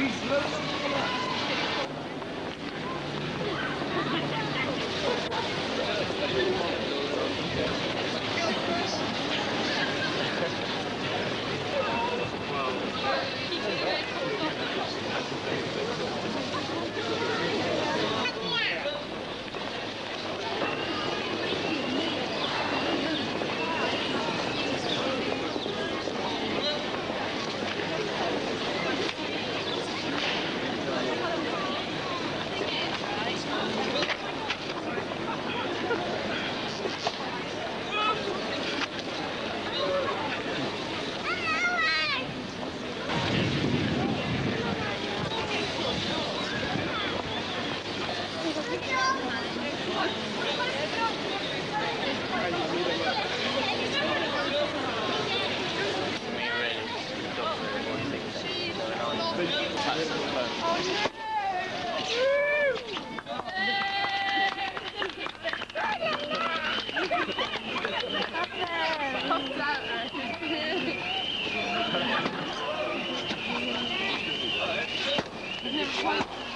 He's. Wow.